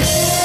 Bye.